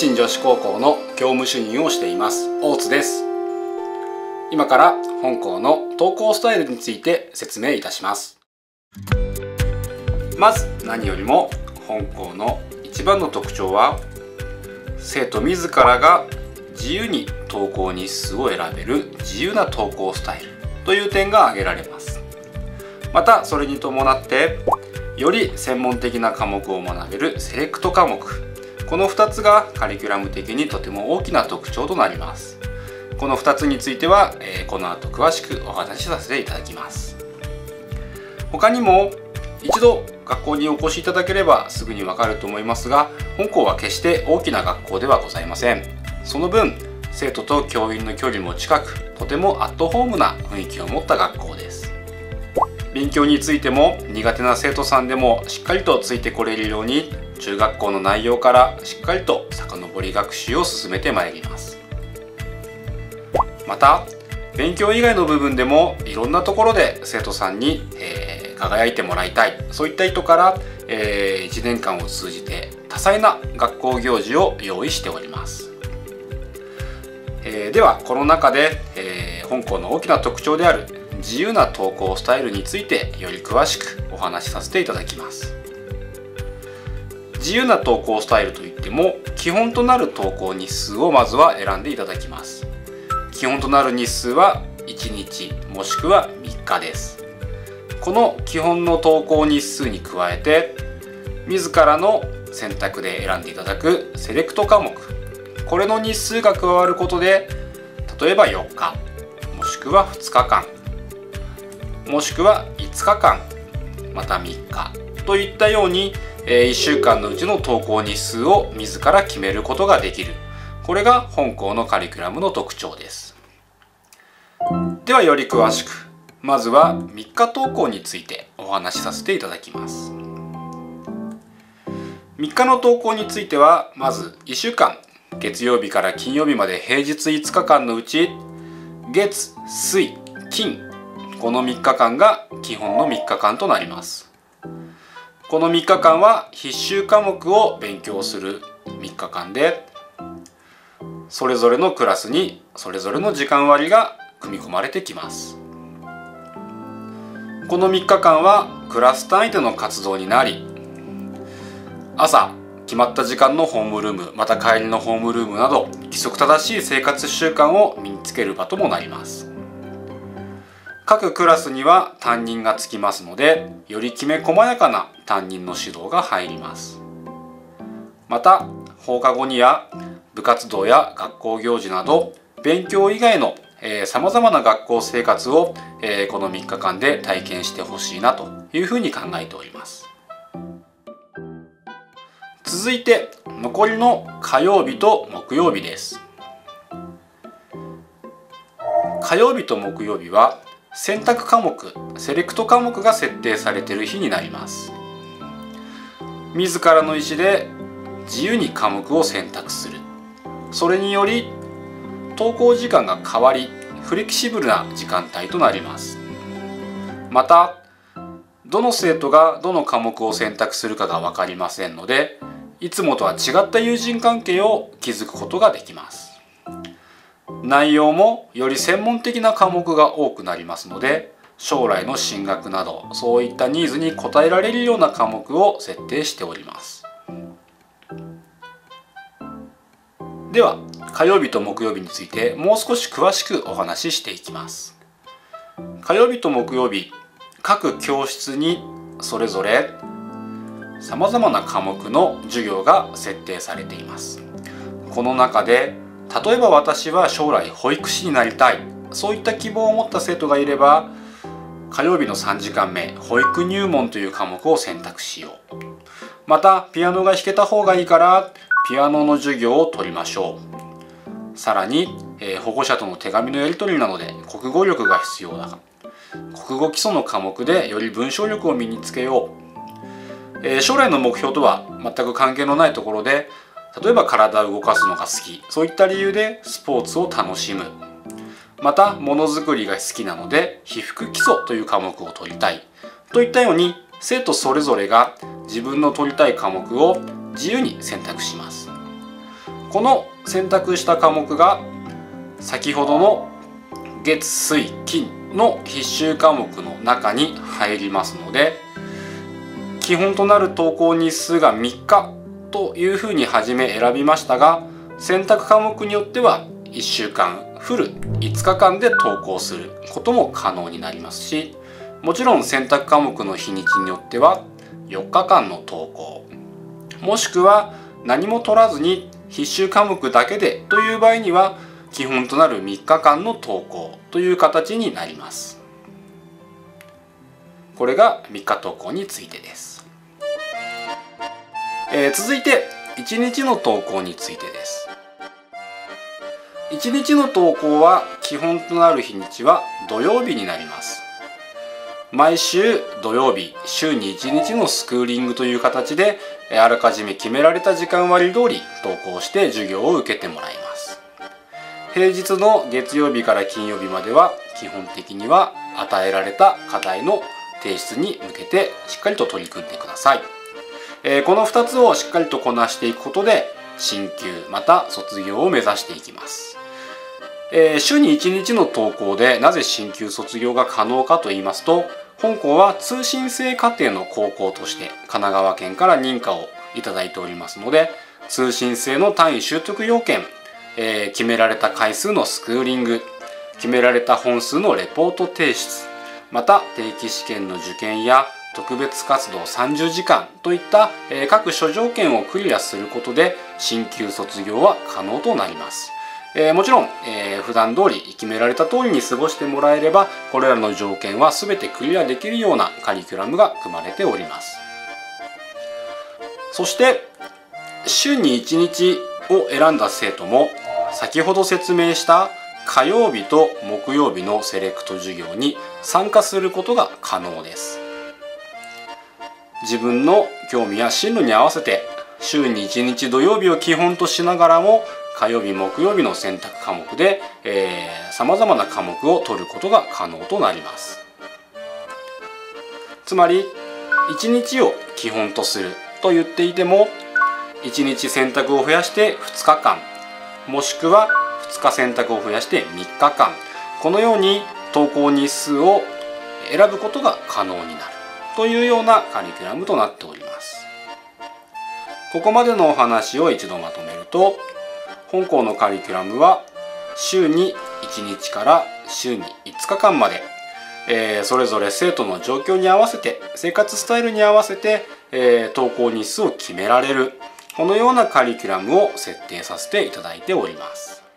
新女子高校の教務主任をしています。大津です。今から本校の投稿スタイルについて説明いたします。まず何よりも本校の一番の特徴は生徒自らが自由に投稿日数を選べる自由な投稿スタイルという点が挙げられます。またそれに伴ってより専門的な科目を学べるセレクト科目この2つがカリキュラム的にとても大きな特徴となります。この2つについては、え、この後詳しくお話しさせていただきます。他にも一度学校にお越しいただければすぐにわかると思いますが本校は決して大きな学校ではございません。その分生徒と教員の距離も近くとてもアットホームな雰囲気を持った学校です。勉強についても苦手な生徒さんでもしっかりとついてこれるように中学校の内容からしっかりと遡り学習を進めてまいります。また勉強以外の部分でもいろんなところで生徒さんに、えー、輝いてもらいたい。そういった意図から、えー、1年間を通じて多彩な学校行事を用意しております、えー、ではこの中で、え本校の大きな特徴である自由な投稿スタイルについてより詳しくお話しさせていただきます。自由な投稿スタイルといっても基本となる投稿日数をまずは選んでいただきます。基本となる日数は1日もしくは3日です。この基本の投稿日数に加えて自らの選択で選んでいただくセレクト科目。これの日数が加わることで例えば4日もしくは2日間もしくは5日間また3日といったようにえ1週間のうちの投稿日数を自ら決めることができる。これが本校のカリキュラムの特徴です。ではより詳しくまずは3日投稿についてお話しさせていただきます。3日の投稿についてはまず1週間月曜日から金曜日まで平日5日間のうち月水金この3日間が基本の3日間となります。この3日間は必修科目を勉強する3日間でそれぞれのクラスにそれぞれの時間割が組み込まれてきます。この3日間はクラス単位での活動になり朝決まった時間のホームルームまた帰りのホームルームなど規則正しい生活習慣を身につける場ともなります。各クラスには担任がつきますのでよりきめ細やかな担任の指導が入ります。また放課後には部活動や学校行事など勉強以外のさまざまな学校生活を、えー、この3日間で体験してほしいなというふうに考えております。続いて残りの火曜日と木曜日です。火曜日と木曜日は選択科目セレクト科目が設定されている日になります。自らの意思で自由に科目を選択する。それにより登校時間が変わりフレキシブルな時間帯となります。またどの生徒がどの科目を選択するかが分かりませんのでいつもとは違った友人関係を築くことができます。内容もより専門的な科目が多くなりますので将来の進学などそういったニーズに応えられるような科目を設定しております。では火曜日と木曜日についてもう少し詳しくお話ししていきます。火曜日と木曜日各教室にそれぞれさまざまな科目の授業が設定されています。この中で例えば私は将来保育士になりたい。そういった希望を持った生徒がいれば火曜日の3時間目保育入門という科目を選択しよう。またピアノが弾けた方がいいからピアノの授業を取りましょう。さらに、えー、保護者との手紙のやり取りなので国語力が必要だ。国語基礎の科目でより文章力を身につけよう、えー、将来の目標とは全く関係のないところで例えば体を動かすのが好き。そういった理由でスポーツを楽しむ。またものづくりが好きなので被服基礎という科目を取りたい。といったように生徒それぞれが自分の取りたい科目を自由に選択します。この選択した科目が先ほどの月水金の必修科目の中に入りますので基本となる登校日数が3日というふうに初め選びましたが選択科目によっては1週間フル5日間で登校することも可能になりますしもちろん選択科目の日にちによっては4日間の登校もしくは何も取らずに必修科目だけでという場合には基本となる3日間の登校という形になります。これが3日登校についてです、えー、続いて1日の登校についてです。1日の登校は基本となる日にちは土曜日になります。毎週土曜日週に1日のスクーリングという形であらかじめ決められた時間割通り登校して授業を受けてもらいます。平日の月曜日から金曜日までは基本的には与えられた課題の提出に向けてしっかりと取り組んでください、えー、この2つをしっかりとこなしていくことで進級また卒業を目指していきます。えー、週に1日の登校でなぜ進級卒業が可能かと言いますと本校は通信制課程の高校として神奈川県から認可をいただいておりますので通信制の単位習得要件、えー、決められた回数のスクーリング決められた本数のレポート提出また定期試験の受験や特別活動30時間といった、え、各諸条件をクリアすることで進級卒業は可能となります。えー、もちろん、えー、普段通り決められた通りに過ごしてもらえればこれらの条件は全てクリアできるようなカリキュラムが組まれておりますそして週に1日を選んだ生徒も先ほど説明した火曜日と木曜日のセレクト授業に参加することが可能です自分の興味や進路に合わせて週に1日土曜日を基本としながらも火曜日木曜日の選択科目でさまざまな科目を取ることが可能となります。つまり1日を基本とすると言っていても1日選択を増やして2日間もしくは2日選択を増やして3日間このように登校日数を選ぶことが可能になる。というようなカリキュラムとなっておりますここまでのお話を一度まとめると本校のカリキュラムは週に1日から週に5日間まで、えー、それぞれ生徒の状況に合わせて生活スタイルに合わせて、えー、登校日数を決められるこのようなカリキュラムを設定させていただいております。